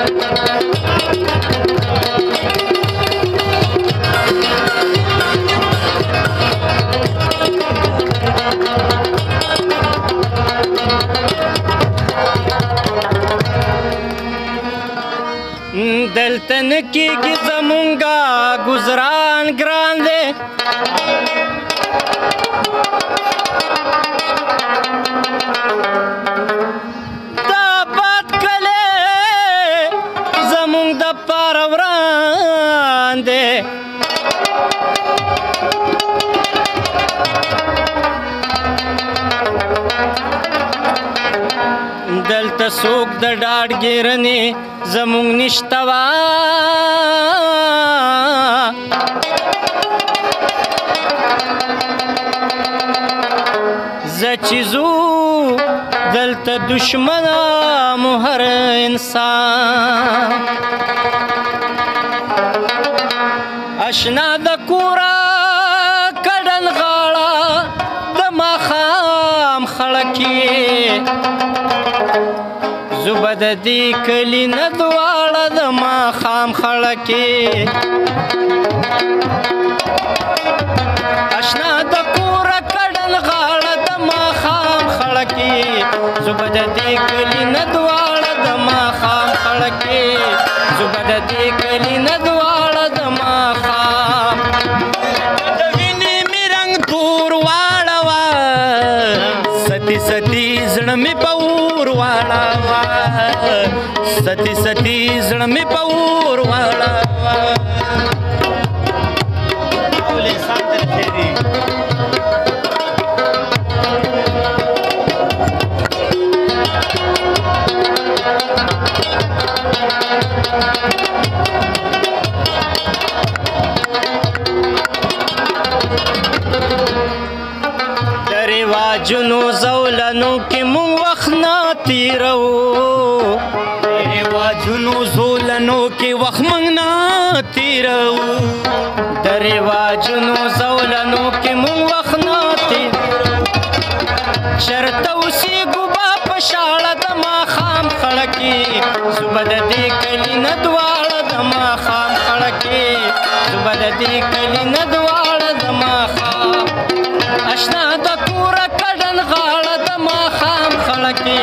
दिल दलतन की गिजमूंगा गुजरान ग्रांद دلته څوک د ډاډ ګیرنې زمونږ نشته وا زه چې ځو دلته دشمنه مو هر انسان اشنا د کوره کډن غاړه د ماښام خړه کې بد دی کلی نه دواړه د ما خام خړکی آشنا د کور کډن غاړه د ما خام خړکی زبد دی کلی نه دواړه د ما خام خړکی زبد دی کلی نه دواړه د ما خام ستی ستی زړه مې په اور واړاوه رواجونو زولنو کې مو وخت نه تیرو رواجونو زولنو کې وخت مونږ نه تیرو د رواجونو زولنو کې مونږ وخت نه تیرو چرته اوسې ګوبا په شاړه د ماښام خړه کې صبح د دې کلي نه دواړه د ماښام خړه کې صبح د دې کلي نه دواړه د ماښام اشنا د کوره کډن غاړه د ماښام خړه کې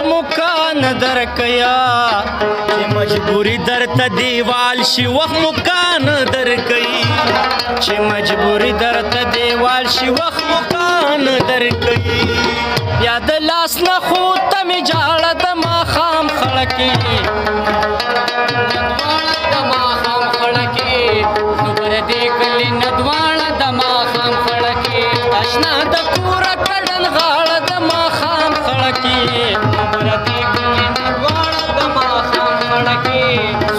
مکان در کیا چې مجبوری در ته دیوال شي وخت مکان در کوي چې مجبوری در ته دیوال شي وخت مکان در کوي یاد لاس نه خو ته می جاړ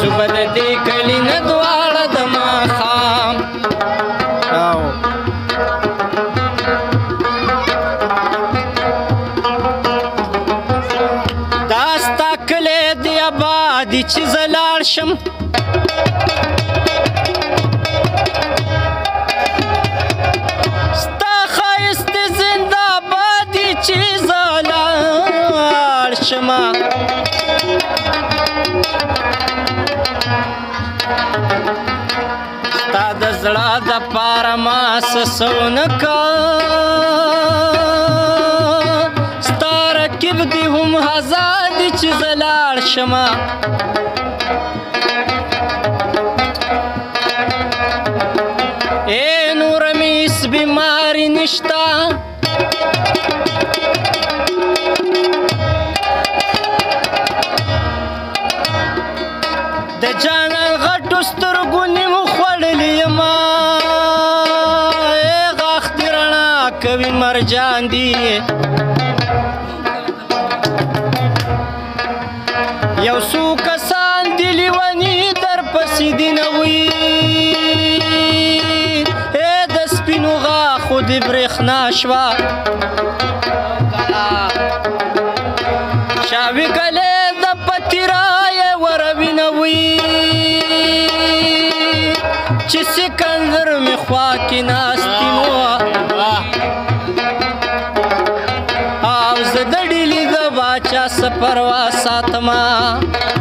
صبح د دې کلی نه دواړه د ماښام او داستا کلی دی آبادي چې زه لاړ شم زړه د پاره ما سسون کا ستار کېب دی هم آزاد چې زلال شمه اے نور میس بیماری نشتا د جانان غټو سترګو نیمو مر جاندي یو څو کسان دي لیونی در پسې دي نوي اے د سپینو غاښو د برېښنا شوه شاوي کلی د پتیرا یې وروینوي چې سکندر مې خوا کې نه परवा सातमा